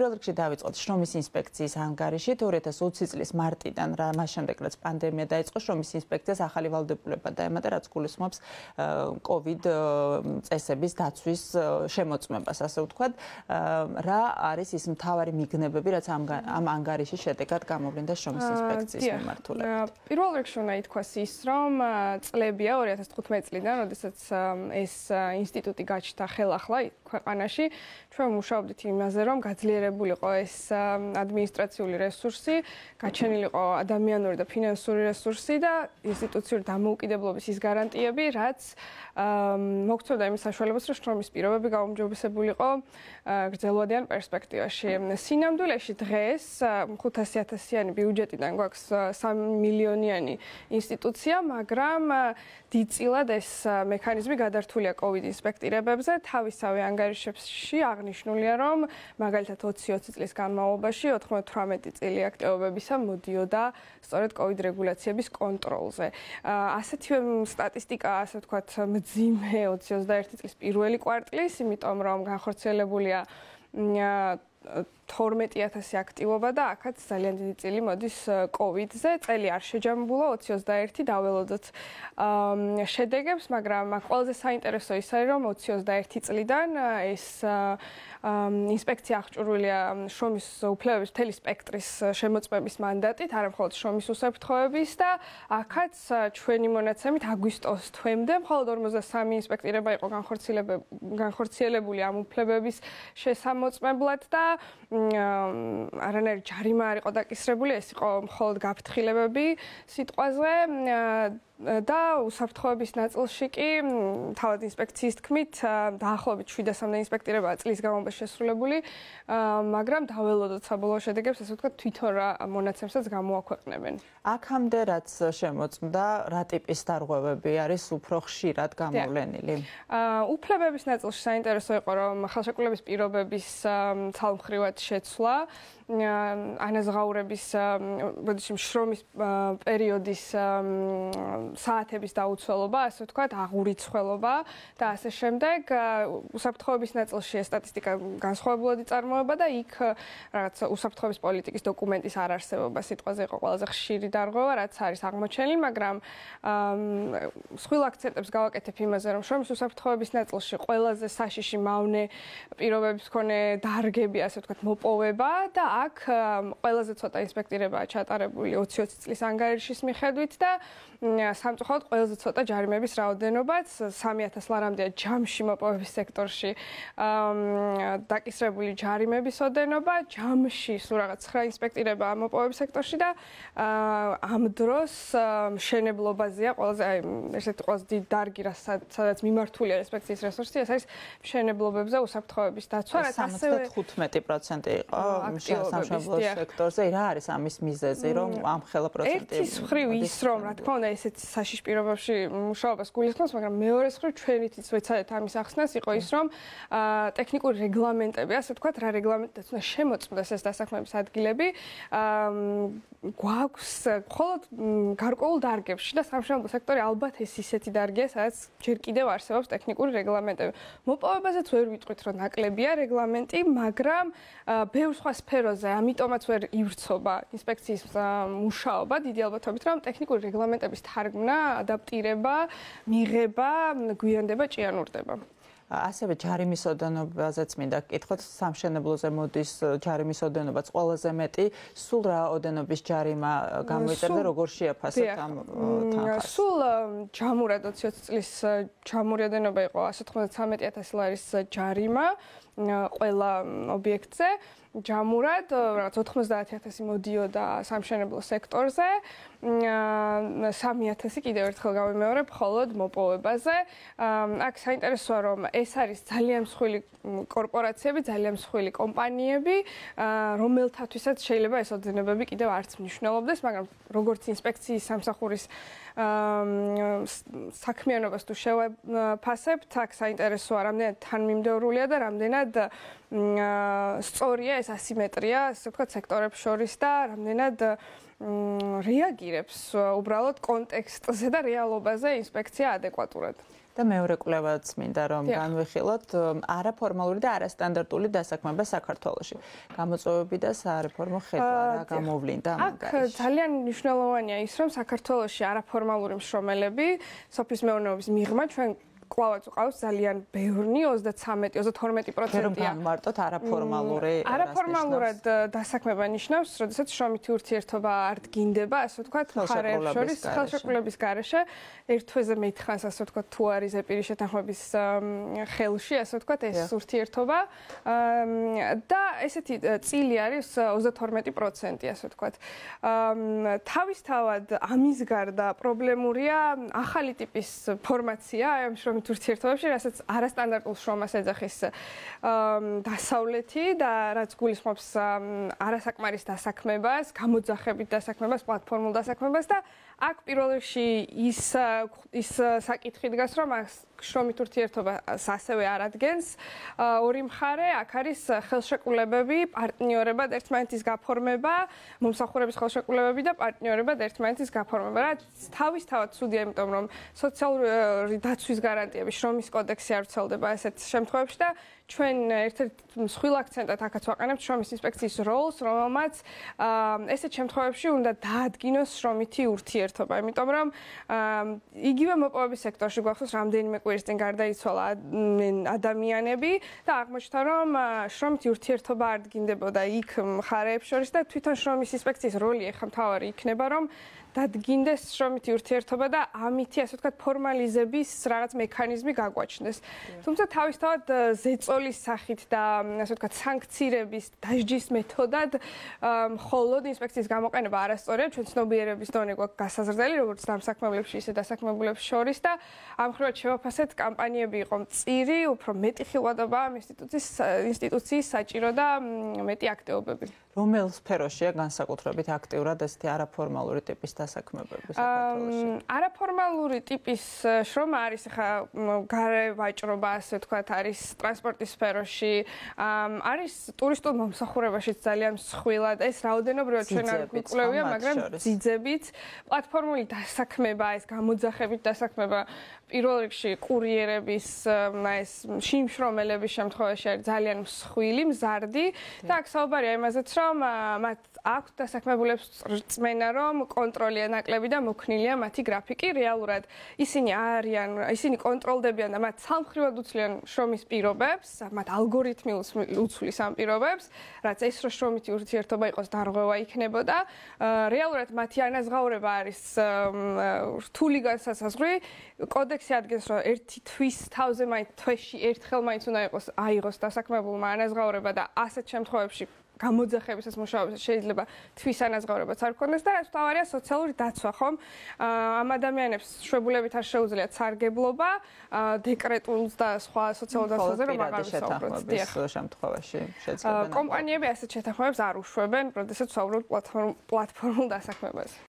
პირველ რიგში დავიწყოთ შრომის ინსპექციის ანგარიში. 2020 წლის მარტიდან რა მას შემდეგ რაც პანდემია დაიწყო შრომის ინსპექციას ახალი ვალდებულება დაემატა რაც გულისხმობს COVID წესების დაცვის შემოწმებას ასე ვთქვათ. რა არის ის მთავარი მიგნებები რაც ამ ამ ანგარიშის შედეგად გამოვლინდა შრომის ინსპექციის მიმართულებით. პირველ რიგში უნდა ითქვას ის რომ წლებია 2015 წლიდან როდესაც ეს ინსტიტუტი გაჩნდა ხელახლა ქვეყანაში ჩვენ მუშაობდით იმაზე რომ გაძლიერებულიყო ეს ადმინისტრაციული რესურსი გაჩენილიყო ადამიანური და ფინანსური რესურსი და ინსტიტუციური დამოუკიდებლობის ის გარანტიები რაც მოგწოდა იმის საშუალებას რომ შრომის პირობები გაუმჯობესებულიყო გრძელვადიან პერსპექტივაში. სინამდვილეში დღეს 500000-იანი ბიუჯეტიდან გვაქვს 3 მილიონიანი ინსტიტუცია მაგრამ დიდწილად ეს მექანიზმი გადართულია COVID ინსპექტირებებზე თავისავე ანგარიშებში აღნიშნულია რომ მაგალითად 20-20 წლის განმავლობაში 98 წელი აქტივობებისა მოდიოდა სწორედ COVID რეგულაციების კონტროლზე. ასეთივე სტატისტიკა, ასე ვთქვათ, მძიმე 2021 წლის პირველი კვარტლის, იმიტომ რომ განხორციელებულია 12000 აქტივობა და აქაც ძალიან დიდი წილი მოდის COVID-ზე. წელი არ შეჯამებულა 2021 დაველოდოთ შედეგებს, მაგრამ აქ ყველაზე საინტერესო ის არის, რომ 2021 წლიდან ეს ინსპექცია აღჭურვილია შრომის უფლებების მთელი სპექტრის შემოწმების მანდატით, არა მხოლოდ შრომის უსაფრთხოების და აქაც ჩვენი მონაცემით აგვისტოს თვემდე მხოლოდ 53 ინსპექტირება იყო განხორციელებული ამ უფლებების შესამოწმებლად და არანაირი ჯარიმა არ იყო დაკისრებული, ეს იყო მხოლოდ გაფრთხილებები სიტყვაზე და უსაფრთხოების ნაწილში კი თავად ინსპექციის თქმით დაახლოებით 700-მდე ინსპექტირებაა წლის განმავლობაში შესრულებული, მაგრამ დაველოდოთ საბოლოო შედეგებს, ასე ვთქვათ, თვითონ რა მონაცემსაც გამოაქვეყნებენ. აქამდე რაც შემოწმდა, რა ტიპის დარღვევები არის უფრო ხშირად გამოვლენილი? აა უფლებების ნაწილში საინტერესო იყო, რომ ხელშეკრულების პირობების ცალმხრივად შეცვლა ანაზღაურების ბოდიში შრომის პერიოდის საათების დაუცველობა, ასე ვთქვათ, აღურიცხველობა და ასე შემდეგ. უსაფრთხოების ნაწილში ეს სტატისტიკა განსხვავებულად იწარმოება და იქ რაღაც უსაფრთხოების პოლიტიკის დოკუმენტის არარსებობა სიტყვაზე იყო ყველაზე ხშირი დარღვევა, რაც არის აღმოჩენილი, მაგრამ სხვილ აქცენტებს გავაკეთებ იმაზე, რომ შრომის უსაფრთხოების ნაწილში ყველაზე საშიში მავნე პირობების მქონე დარგები, ასე ვთქვათ, მოპოვება და აქ ყველაზე ცოტა ინსპექტირებაა ჩატარებული 20-20 წლის ანგარიშის მიხედვით და სამწუხაროდ ყველაზე ცოტა ჯარიმების რაოდენობაც 3000 ლარამდეა ჯამში მოპოვების სექტორში დაკისრებული ჯარიმების ოდენობა ჯამში სულ რაღაც 9 ინსპექტირება მოპოვების სექტორში და ამ დროს მშენებლობაზეა ყველაზე აი ესეთი ყველაზე დიდი დარგი რა სადაც მიმართულია ინსპექციის რესურსი ეს არის მშენებლობებზე უსაფრთხოების დაცვა რაც ასევე 75% იყო სამშობლო სექტორზე. რა არის ამის მიზეზი რომ ამ ხელა პროცენტი ერთის ხრივ ის რომ რა თქმა უნდა ესეთ საშიშ პირობებში მუშაობას გულისხმობს მაგრამ მეორე ხრივ ჩვენითიც ვეცადეთ ამის ახსნას იყო ის რომ ტექნიკური რეგლამენტები ასე ვთქვათ რა რეგლამენტებს უნდა შემოწმდეს ეს დასაქმების ადგილები გვაქვს მხოლოდ გარკვეულ დარგებში და სამშობლო სექტორი ალბათ ეს ისეთი დარგია სადაც ჯერ კიდევ არსებობს ტექნიკური რეგლამენტები. მოპოვებაზეც ვერ ვიტყვით რომ ნაკლებია რეგლამენტი მაგრამ ბევრ სხვა სფეროზე ამიტომაც ვერ ივრცობა ინსპექციის მუშაობა დიდი ალბათობით რომ ტექნიკური რეგლამენტების თარგმნა, ადაპტირება, მიღება, გვიანდება, ჭიანურდება. ასევე ჯარიმის ოდენობაზეც მინდა გკითხოთ სამშენებლოზე მოდის ჯარიმის ოდენობაც ყველაზე მეტი სულ რა ოდენობის ჯარიმა გამოიწერდა როგორ შეაფასეთ ამ თანხას? სულ ჯამურად 20 წლის ჯამური ოდენობა იყო 193.000 ლარის ჯარიმა ყველა ობიექტზე. ჯამურად რაღაც 90000 მოდიოდა სამშენებლო სექტორზე 3000 კიდევ ერთხელ გამიმეორებ მხოლოდ მოპოვებაზე. აქ საინტერესოა რომ ეს არის ძალიან მსხვილი კორპორაციები ძალიან მსხვილი კომპანიები რომელთათვისაც შეიძლება ეს ოძინებები კიდევ არც მნიშვნელობდეს მაგრამ როგორც ინსპექციის სამსახურის საქმიანობას თუ შევაფასებთ აქ საინტერესოა რამდენად თანმიმდევრულია და რამდენად სწორია ეს ასიმეტრია, ასე ვთქვათ, სექტორებს შორის და რამდენად რეაგირებს უბრალოდ კონტექსტზე და რეალობაზე ინსპექცია ადეკვატურად. და მეორე კვლევაც მინდა რომ განვიხილოთ არაფორმალური და არასტანდარტული დასაქმება საქართველოში. გამოწვევები და სარეფორმო ხედვა რა გამოვლინდა მაგაში. აქ ძალიან მნიშვნელოვანია ის რომ საქართველოში არაფორმალური მშრომელები სოფლის მეურნეობის მიღმა ჩვენ კლავაც ყავს ძალიან ბევრი 33-32%-ია. რომ გამარტოთ არაფორმალური არაფორმალურად დასაქმება ნიშნავს, როდესაც შრომითი ურთიერთობა არ დგინდება, ასე ვთქვათ, მხარეებს შორის ხელშეკრულების გარეშე, ერთ თვეზე მეთხანს, ასე ვთქვათ, თუ არის ეპირი შეთანხმების ხელში, ასე ვთქვათ, ეს ურთიერთობა. და ესეთი წილი არის 32%, ასე ვთქვათ. თავისთავად ამის გარდა პრობლემურია ახალი ტიპის ფორმაცია, აი ამ შრომით ურთიერთობებში, რასაც არასტანდარტულ შრომას ეძახის დასავლეთი და რაც გულისხმობს არასაკმარის დასაქმებას, გამოძახებით დასაქმებას, პლატფორმულ დასაქმებას და აქ პირველ რიგში ის ის საკითხი დგას, რომ შრომით ურთიერთობას ასევე არადგენს ორი მხარე, აქ არის ხელშეკრულებები, პარტნიორება ერთმანეთის გაფორმება, მომსახურების ხელშეკრულებები და პარტნიორება ერთმანეთის გაფორმება. რა თავისთავად ცუდია, იმიტომ რომ სოციალური დაცვის გარანტიები, შრომის კოდექსი არ ვრცელდება ასეთ შემთხვევებში და ჩვენ ერთ-ერთ მსხვილ აქცენტად აქაც ვაყენებთ შრომის ინსპექციის როლს, რომელმაც ესეთ შემთხვევებში უნდა დაადგინოს შრომითი ურთიერთობა, იმიტომ რომ იგივე მოპოვების სექტორში გვახსოვს რამდენიმე კვირის წინ გარდაიცვალა ადამიანები და აღმოჩნდა რომ შრომითი ურთიერთობა არ დგინდებოდა იქ მხარეებს შორის და თვითონ შრომის ინსპექციის როლი ახლა მთავარი იქნება რომ დადგინდეს შრომითი ურთიერთობა და ამითი ასე ვთქვათ ფორმალიზების რაღაც მექანიზმი გაგვაჩნდეს. თუმცა თავისთავად ზეწოლის სახით და ასე ვთქვათ სანქცირების დაждის მეთოდად მხოლოდ ინსპექციის გამოყენება არასწორია, ჩვენ ცნობიერების დონე გვაქვს გასაზრდელი, როგორც დამსაქმებლებში, ისე დასაქმებულებს შორის და ამ ხრად შევაფასეთ კამპანიები იყო მწირი, უფრო მეტი ხილვადობა ამ ინსტიტუციის ინსტიტუციის საჭირო და მეტი აქტივობები. რომელ სფეროშია განსაკუთრებით აქტიურად ესეთი არაფორმალური ტიპის დასაქმებები საქართველოში? არაფორმალური ტიპის შრომა არის ხა გარე ვაჭრობა, ასე ვთქვათ, არის ტრანსპორტის სფეროში, არის ტურისტულ მომსახურებაშიც ძალიან მსხვილად. ეს რაოდენობრივად ჩვენ არ გვიკვლევია, მაგრამ ძიძებით პლატფორმული დასაქმება, ეს გამოძახებით დასაქმება პირველ რიგში კურიერების ეს შიმშრომელების შემთხვევაში არის ძალიან მსხვილი, მზარდი და აქ საუბარია იმაზეც, რომ მათ აქვთ დასაქმებულებს რწმენა, რომ კონტროლია ნაკლები და მოქნილია მათი გრაფიკი რეალურად. ისინი არიან, ისინი კონტროლდებიან და მათ სამხრივად უცლიან შრომის პირობებს, მათ ალგორითმი უცვლის ამ პირობებს, რაც ეს რო შრომითი ურთიერთობა იყოს დარღვევა იქნებოდა. რეალურად მათი ანაზღაურება არის რთული განსასაზღვრი. კოდექსი ადგენს, რომ ერთი თვის თავზე მაინც თვეში ერთხელ მაინც უნდა იყოს აიღოს დასაქმებულმა ანაზღაურება და ასეთ შემთხვევებში გამოძახებისას მუშაობისას შეიძლება თვის ანაზღაურებაც არ ქონდეს და ეს თავარია სოციალური დაცვა, ხომ? ამ ადამიანებს შვებულებით არ შეუძლიათ სარგებლობა, დეკრეტულს და სხვა სოციალურ დაცვაზე რომ აღარ ვისაუბროთ. დიახ, შემთხვევაში შეიძლება კომპანიები ასეთ შეთანხმებებს არ უშვებენ, როდესაც ვსაუბრობთ პლატფორმულ დასაქმებაზე.